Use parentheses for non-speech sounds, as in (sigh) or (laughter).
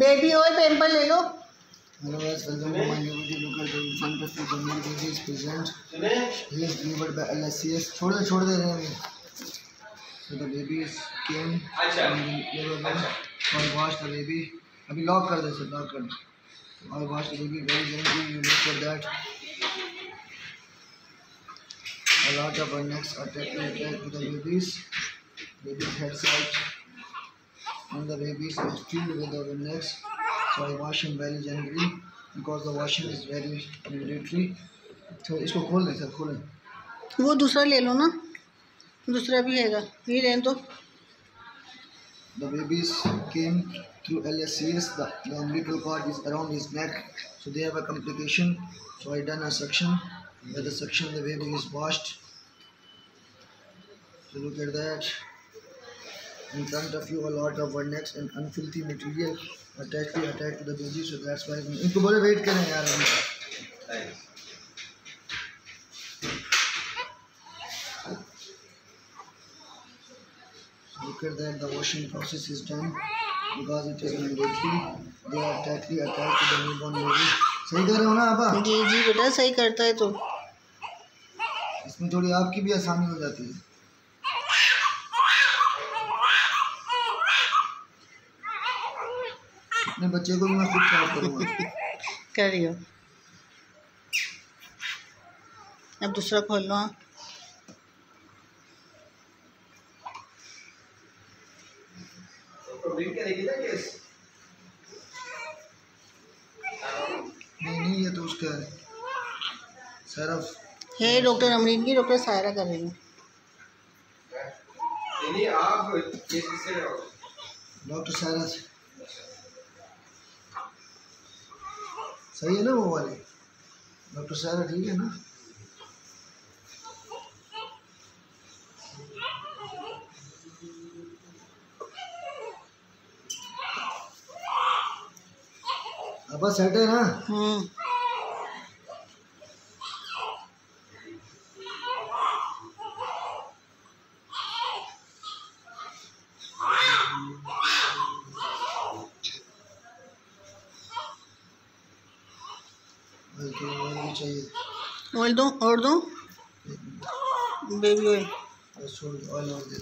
Baby oil pamper ले लो Hello guys, welcome to my new video. Look at the in front of you. The new baby is present. He is delivered by LSCS. छोड़ दे छोड़ दे रहे हैं So the baby is came. and the yellow one. So I washed the baby. अभी lock कर दे sir lock कर दे. The baby very gently. You look at that. A lot of our necks are attached to the babies. Baby's head side. And the babies is filled with our necks. So I wash him very gently because the washing is very mandatory. तो इसको खोल दे sir खोलें वो दूसरा ले लो ना दूसरा भी हैगा ये लेने दो The babies came through LSCS. The, the umbilical cord is around his neck, so they have a complication. So I done a suction. With the suction, the baby is washed. So look at that. In front of you, a lot of necks and unfilthy material attached to attached to the baby. So that's why इनको बोले wait करें यार अभी. Look at that, the washing process is done because it is mandatory. They are tightly attached to the newborn baby. सही कर रहे हो ना आपा जी जी बेटा सही करता है तो इसमें थोड़ी आपकी भी आसानी हो जाती है अपने बच्चे को भी मैं खुद साफ़ करूँगा। (laughs) करियो अब दूसरा खोल लो हाँ। नहीं नहीं ये तो उसका है। सरफ। हे डॉक्टर अमरीन की डॉक्टर सायरा कर रही है। डॉक्टर सारा से सही है ना वो वाली? डॉक्टर सारा ठीक है ना? अब सेट है ना? ऑयल दो और दो बेबी ऑयल ऑयल और दो।